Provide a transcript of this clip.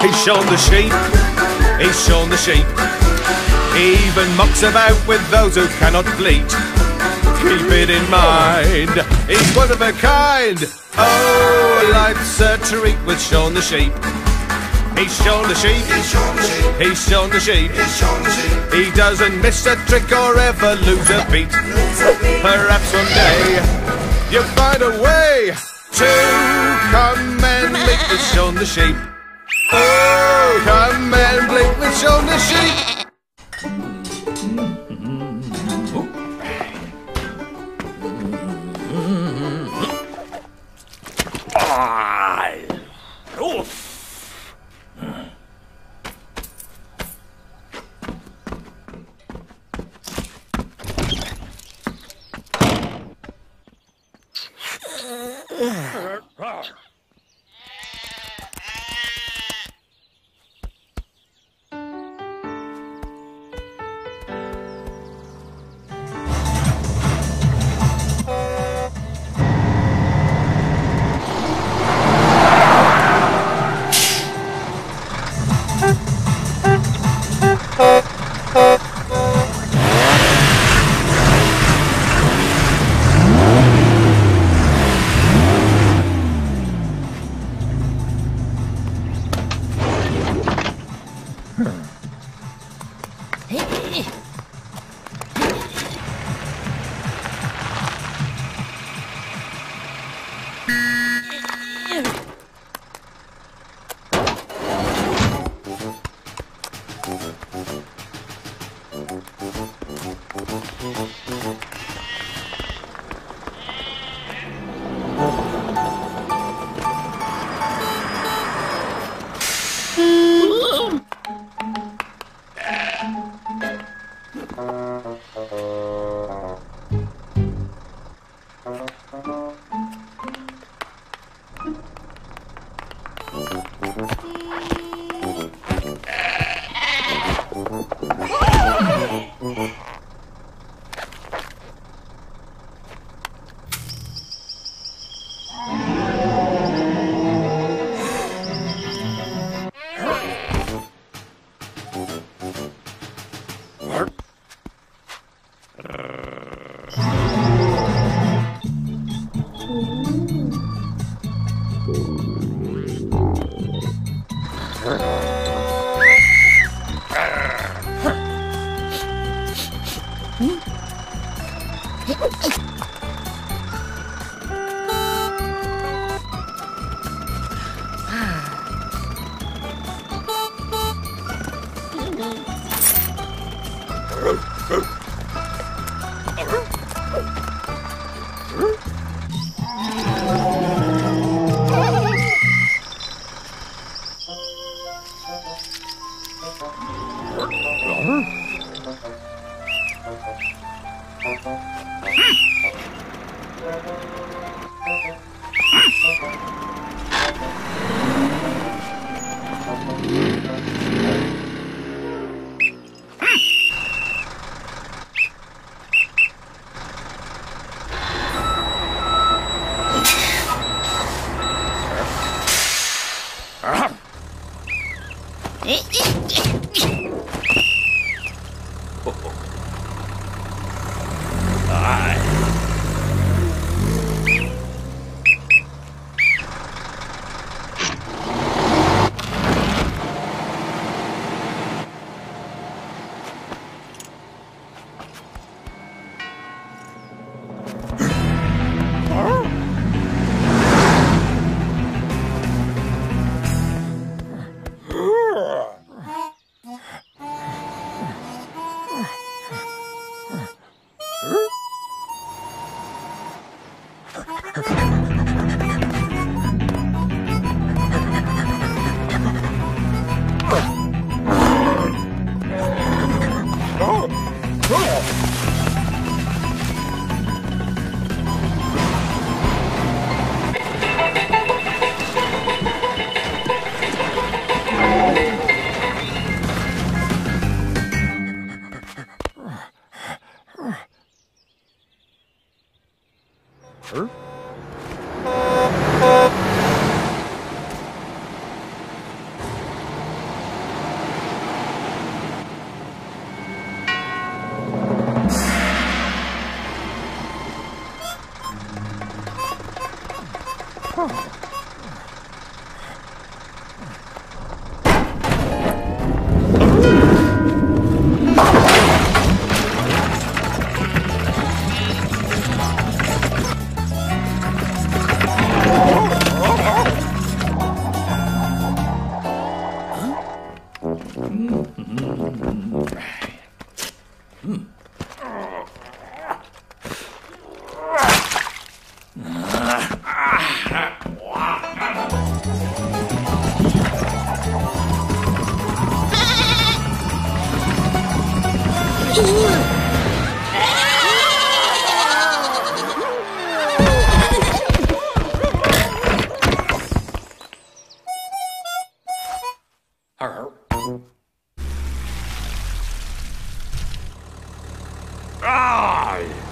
He's shown the sheep. He's shown the sheep. He even mucks about with those who cannot bleat. Keep it in mind, he's one of a kind. Oh, life's a treat with Sean the sheep. He's shown the sheep. He's shown the sheep. He's shown the sheep. Shown the. He doesn't miss a trick or ever lose a beat. Perhaps one day you'll find a way to come and meet with Sean the sheep. Oh, come and blink with Sean the Oh, oh. 快。